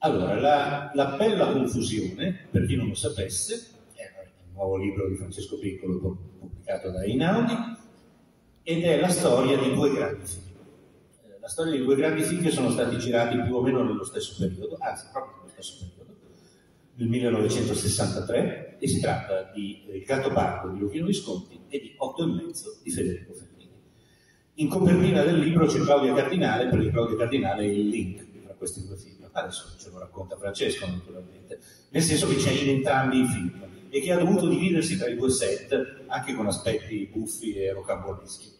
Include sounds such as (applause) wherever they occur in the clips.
Allora, la, la, bella confusione, per chi non lo sapesse, è il nuovo libro di Francesco Piccolo pubblicato da Inaudi, ed è la storia di due grandi figli. Eh, la storia di due grandi figli sono stati girati più o meno nello stesso periodo, anzi proprio nello stesso periodo, nel 1963, e si tratta di Il gatto pardo di Luchino Visconti e di Otto e mezzo di Federico Fellini. In copertina del libro c'è Claudia Cardinale, perché Claudia Cardinale il link tra questi due film. Adesso ce lo racconta Francesco, naturalmente, nel senso che c'è in entrambi i film. E che ha dovuto dividersi tra i due set anche con aspetti buffi e rocamboleschi.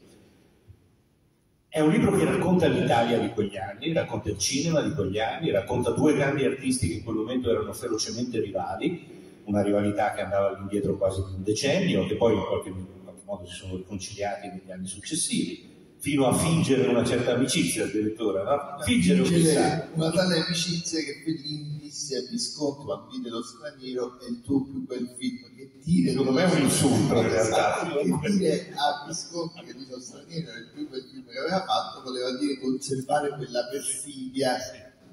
È un libro che racconta l'Italia di quegli anni, racconta il cinema di quegli anni, racconta due grandi artisti che in quel momento erano ferocemente rivali, una rivalità che andava all'indietro quasi di un decennio, che poi in qualche, in qualche modo si sono riconciliati negli anni successivi fino a fingere una certa amicizia addirittura, no? Fingere, fingere una tale amicizia che Fellini disse a Visconti quando vide lo straniero è il tuo più bel film che dire secondo me è un insulto in realtà. Che dire a Visconti che lo straniero è il più bel film che aveva fatto voleva dire conservare quella perfidia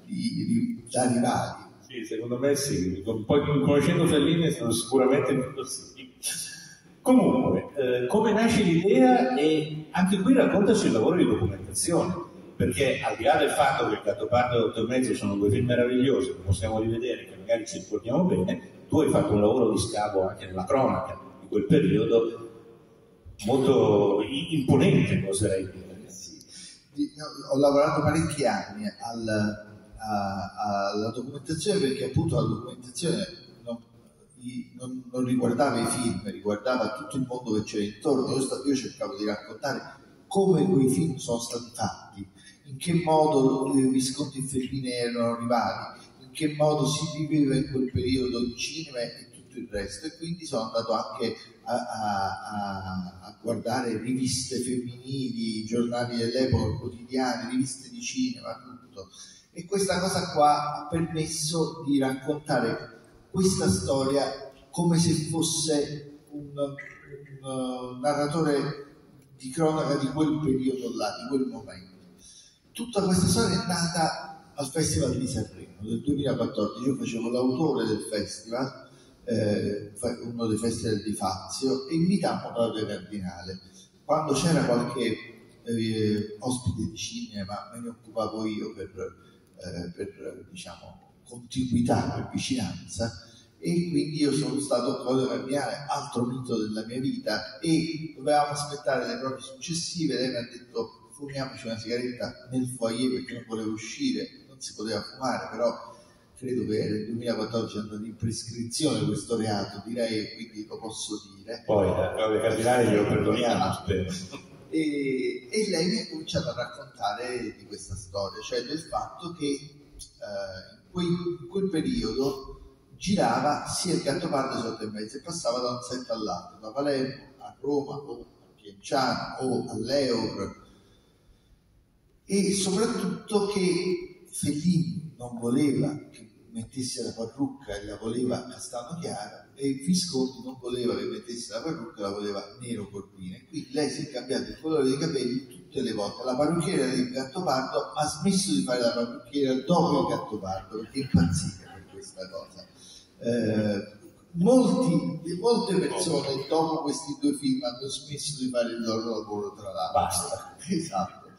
di, da rivali. Sì, secondo me sì poi conoscendo Fellini sono sicuramente così Comunque, eh, come nasce l'idea e anche qui raccontaci il lavoro di documentazione, perché al di là del fatto che il Gattopardo e l'Otto e Mezzo sono due film meravigliosi, che possiamo rivedere, che magari ci ricordiamo bene, tu hai fatto un lavoro di scavo anche nella cronaca di quel periodo molto imponente, oserei dire. Sì. Ho lavorato parecchi anni al, a, alla documentazione perché appunto la documentazione non, non, riguardava i film, riguardava tutto il mondo che c'era intorno. Io, io cercavo di raccontare come quei film sono stati fatti, in che modo Visconti e Fellini erano rivali, in che modo si viveva in quel periodo il cinema e tutto il resto. E quindi sono andato anche a, a, a guardare riviste femminili, giornali dell'epoca, quotidiani, riviste di cinema, tutto. E questa cosa qua ha permesso di raccontare questa storia come se fosse un, un narratore di cronaca di quel periodo là, di quel momento. Tutta questa storia è nata al Festival di Sanremo del 2014, io facevo l'autore del festival, eh, uno dei festival di Fazio, e invitammo Claudio Cardinale. Quando c'era qualche eh, ospite di cinema me ne occupavo io per, eh, per diciamo, contiguità, per vicinanza, e quindi io sono stato Claudio Cardinale, altro mito della mia vita e dovevamo aspettare le prove successive, lei mi ha detto fumiamoci una sigaretta nel foyer perché non volevo uscire, non si poteva fumare, però credo che nel 2014 è andato in prescrizione questo reato, direi, quindi lo posso dire. Poi a Claudio Cardinale glielo perdoniamo, spero. E, e, lei mi ha cominciato a raccontare di questa storia, cioè del fatto che eh, in quel periodo girava sia il Gattopardo sotto e mezzo e passava da un set all'altro, da Palermo a Roma o a Pianciano o all'Eur e soprattutto che Fellini non voleva che mettesse la parrucca e la voleva castano chiara e Visconti non voleva che mettesse la parrucca e la voleva nero corpina e quindi lei si è cambiato il colore dei capelli tutte le volte la parrucchiera del Gattopardo ha smesso di fare la parrucchiera dopo il Gattopardo perché è impazzita per questa cosa eh, molti, molte persone dopo questi due film hanno smesso di fare il loro lavoro tra l'altro. Basta. (laughs) Esatto.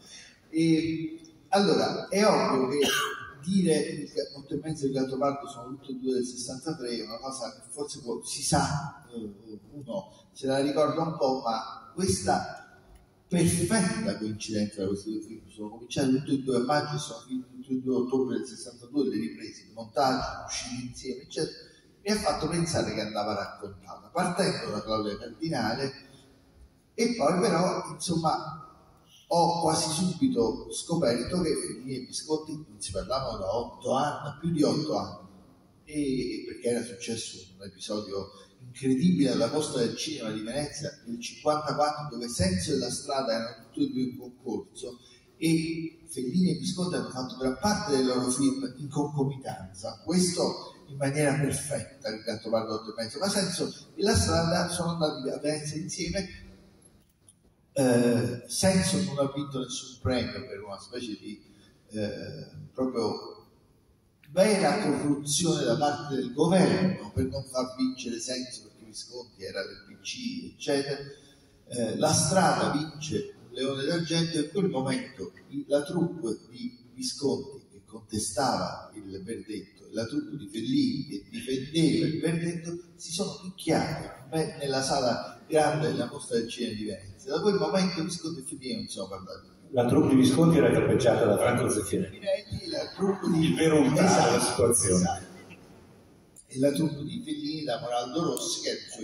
E, allora, è ovvio che dire che 8 e mezzo e il gatto pardo sono tutti e due del 63 è una cosa che forse si sa, eh, uno se la ricorda un po', ma questa perfetta coincidenza da questi due film sono cominciati tutti e due a maggio sono finiti tutti e due a ottobre del 62 le riprese, il montaggio, usciti insieme eccetera mi ha fatto pensare che andava raccontata, partendo da Claudia Cardinale e poi però, insomma, ho quasi subito scoperto che Fellini e Biscotti non si parlavano da otto anni, più di otto anni, e perché era successo un episodio incredibile alla Mostra del Cinema di Venezia del 54 dove Senso e la strada erano tutti e due in concorso e Fellini e Biscotti hanno fatto gran parte dei loro film in concomitanza. Questo in maniera perfetta il gatto otto e mezzo, ma senso e la strada sono andati a Venezia insieme. Eh, senso non ha vinto nessun premio per una specie di eh, proprio vera corruzione da parte del governo per non far vincere Sensi perché Visconti era del PC, eccetera. Eh, la strada vince Leone d'Argento e in quel momento la troupe di Visconti che contestava il verdetto la troupe di Fellini che difendeva il verdetto si sono picchiati nella sala grande della mostra del cinema di Venezia. Da quel momento Visconti e Fellini non sono parlati la troupe di Visconti era capeggiata da Franco Zeffirelli. Il vero ultimo della situazione. Esatto. E la troupe di Fellini da Moraldo Rossi che è il suo